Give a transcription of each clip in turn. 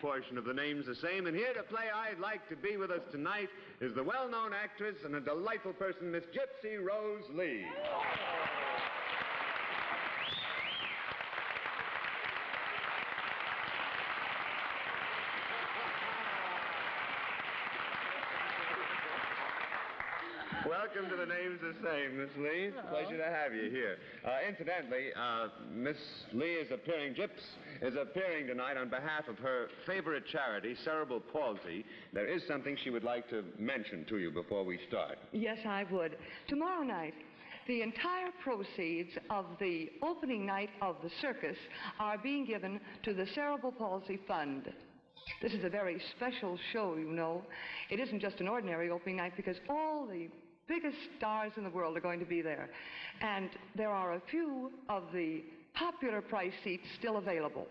portion of the names the same. And here to play I'd Like to Be with us tonight is the well known actress and a delightful person, Miss Gypsy Rose Lee. Welcome to the names the same, Miss Lee. Pleasure to have you here. Uh, incidentally, uh, Miss Lee is appearing, Gyps is appearing tonight on behalf of her favorite charity, cerebral palsy. There is something she would like to mention to you before we start. Yes, I would. Tomorrow night, the entire proceeds of the opening night of the circus are being given to the Cerebral Palsy Fund. This is a very special show, you know. It isn't just an ordinary opening night because all the biggest stars in the world are going to be there. And there are a few of the popular price seats still available.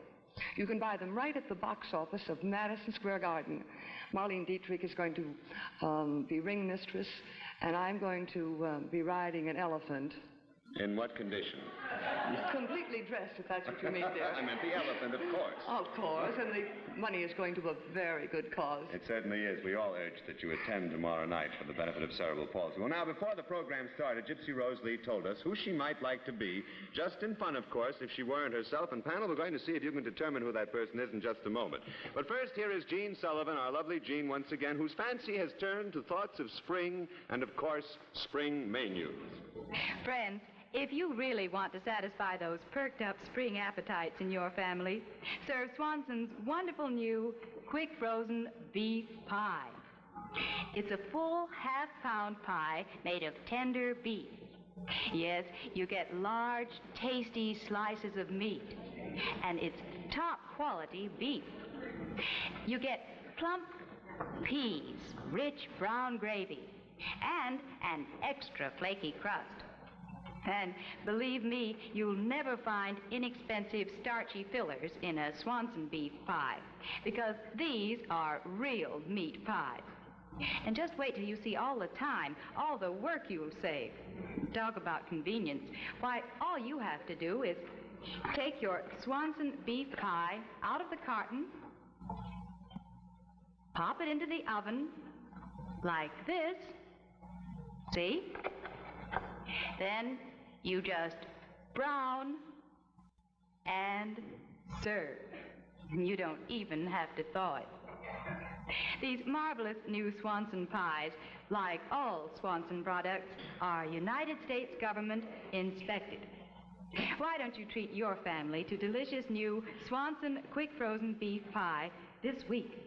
You can buy them right at the box office of Madison Square Garden. Marlene Dietrich is going to um, be ring mistress, and I'm going to uh, be riding an elephant. In what condition? Completely dressed, if that's what you mean, dear. I meant the elephant, of course. Of course, and the money is going to a very good cause. It certainly is. We all urge that you attend tomorrow night for the benefit of cerebral palsy. Well, now, before the program started, Gypsy Rose Lee told us who she might like to be, just in fun, of course, if she weren't herself. And, panel, we're going to see if you can determine who that person is in just a moment. But first, here is Jean Sullivan, our lovely Jean, once again, whose fancy has turned to thoughts of spring and, of course, spring menus. Friends, if you really want to satisfy those perked up spring appetites in your family, serve Swanson's wonderful new quick frozen beef pie. It's a full half pound pie made of tender beef. Yes, you get large, tasty slices of meat, and it's top quality beef. You get plump peas, rich brown gravy, and an extra flaky crust. And believe me, you'll never find inexpensive starchy fillers in a Swanson beef pie because these are real meat pies. And just wait till you see all the time, all the work you'll save. Talk about convenience. Why, all you have to do is take your Swanson beef pie out of the carton, pop it into the oven like this. See? Then you just brown and serve. And you don't even have to thaw it. These marvelous new Swanson pies, like all Swanson products, are United States government inspected. Why don't you treat your family to delicious new Swanson quick frozen beef pie this week?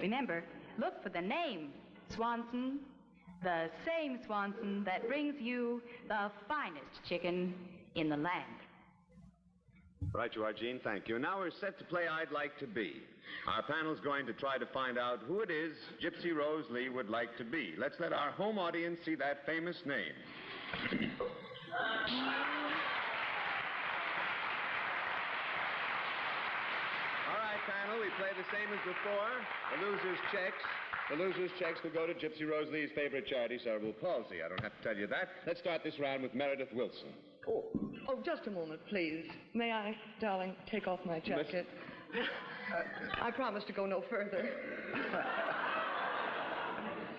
Remember, look for the name Swanson the same Swanson that brings you the finest chicken in the land. Right, you are, Gene. Thank you. Now we're set to play I'd Like to Be. Our panel's going to try to find out who it is Gypsy Rose Lee would like to be. Let's let our home audience see that famous name. All right, panel, we play the same as before. The loser's checks. The loser's checks will go to Gypsy Rose Lee's favorite charity, cerebral palsy. I don't have to tell you that. Let's start this round with Meredith Willson. Oh, oh, just a moment, please. May I, darling, take off my jacket? Uh, I promise to go no further.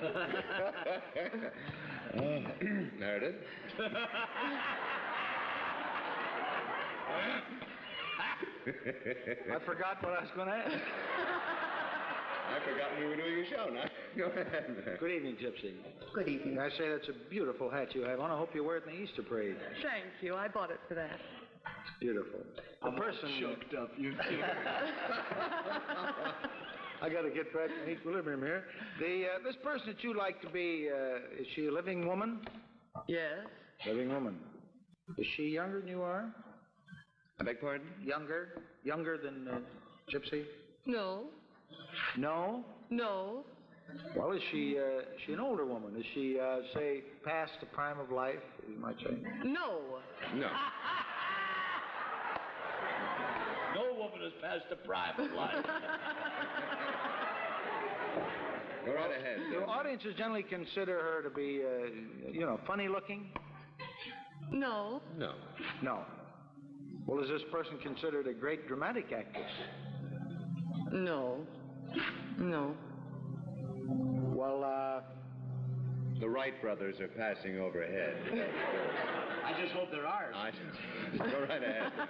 Meredith? I forgot what I was going to ask. I forgot we were doing a show now. Go ahead. Good evening, Gypsy. Good evening. I say that's a beautiful hat you have on. I hope you wear it in the Easter parade. Thank you. I bought it for that. It's beautiful. The person. Choked up, you two. I got to get back in equilibrium here. The uh, this person that you like to be, uh, is she a living woman? Yes? Living woman. Is she younger than you are? I beg pardon? Younger? Younger than uh, Gypsy? No. No. No. Well, is she uh, is she an older woman? Is she uh, say past the prime of life? You might say. No. No. No woman has passed the prime of life. Go right ahead. Do audiences generally consider her to be, uh, you know, funny looking? No. No. No. Well, is this person considered a great dramatic actress? No. No. Well, uh, The Wright brothers are passing overhead. I just hope they're ours. I, go right ahead.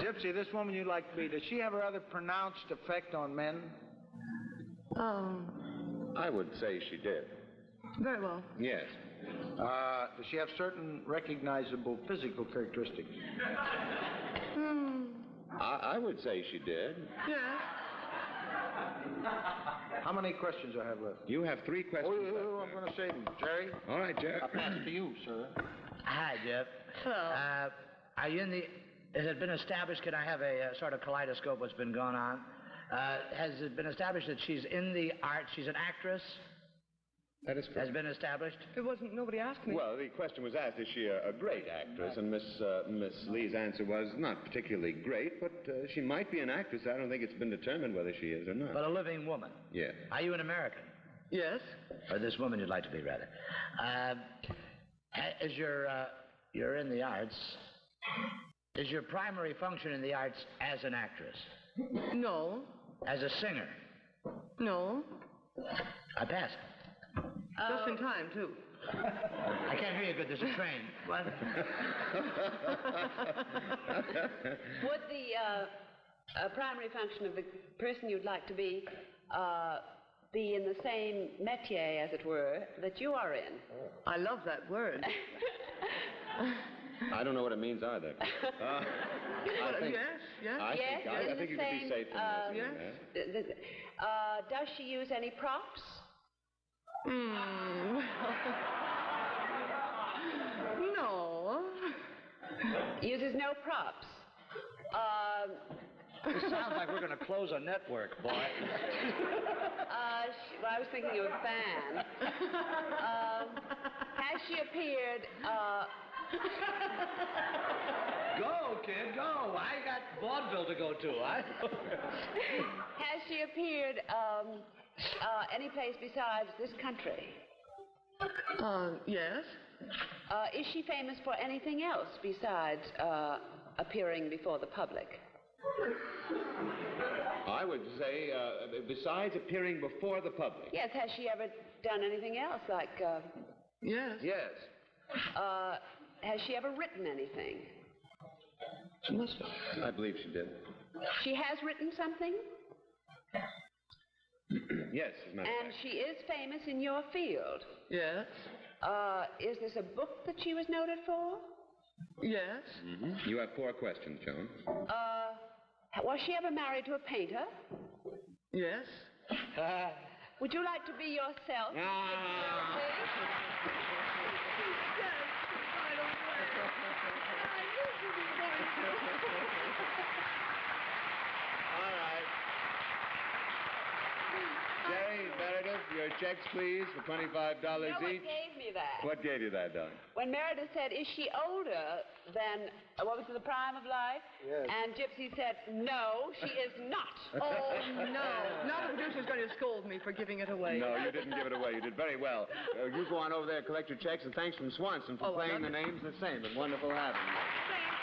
Gypsy, this woman you'd like to be, does she have a rather pronounced effect on men? Um, I would say she did. very well. Yes. Uh, does she have certain recognizable physical characteristics? Hmm. I, I would say she did. Yeah. How many questions I have left? You have three questions. oh, oh, left. I'm going to save them. Jerry, All right, Jerry. I'll pass it to you, sir. Hi, Jeff. Hello. Uh, are you in the... Has it been established, can I have a uh, sort of kaleidoscope what's been going on? Uh, has it been established that she's in the art, she's an actress? That is correct. Has been established? It wasn't, nobody asked me. Well, the question was asked, is she a, a great actress? And Miss uh, Miss Lee's answer was not particularly great, but uh, she might be an actress. I don't think it's been determined whether she is or not. But a living woman. yes. Are you an American? Yes. Or this woman you'd like to be, rather. Uh, ha- is your, uh, you're in the arts. Is your primary function in the arts as an actress? No. As a singer? No. I pass. Just in time, too. I can't hear you good. There's a train. What? Would the uh, uh, primary function of the person you'd like to be uh, be in the same métier, as it were, that you are in? I love that word. I don't know what it means either. Uh, I think, yes, yes. I yes, think, I, I think you could be safe in uh, this. Yes. yes. Th- th- Uh, does she use any props? Hmm. no. Uses no props. Um, It sounds like we're going to close a network, boy. uh, she, well, I was thinking of a fan. um, has she appeared? Uh, go, kid, go. I got vaudeville to go to. I... has she appeared um, uh, any place besides this country? Uh, yes. Uh, is she famous for anything else besides uh, appearing before the public? I would say, uh, besides appearing before the public. Yes, has she ever done anything else? Like, uh, Yes. Yes. uh, has she ever written anything? She must have. I believe she did. She has written something, yes, as a matter and fact. she is famous in your field. Yes. Uh, is this a book that she was noted for? Yes. Mhm. You have four questions, Joan. Uh, was she ever married to a painter? Yes. Would you like to be yourself? Ah. All right. Jerry, Meredith, your checks, please, for $25 You know what each. gave me that? What gave you that, Don? When Meredith said, is she older than, uh, what was it, the prime of life? Yes. And Gypsy said, no, she is not. Oh, no. Now the producer's going to scold me for giving it away. No, you didn't give it away. You did very well. Uh, you go on over there, collect your checks, and thanks from Swanson for Oh, playing the names the same. It's wonderful having you.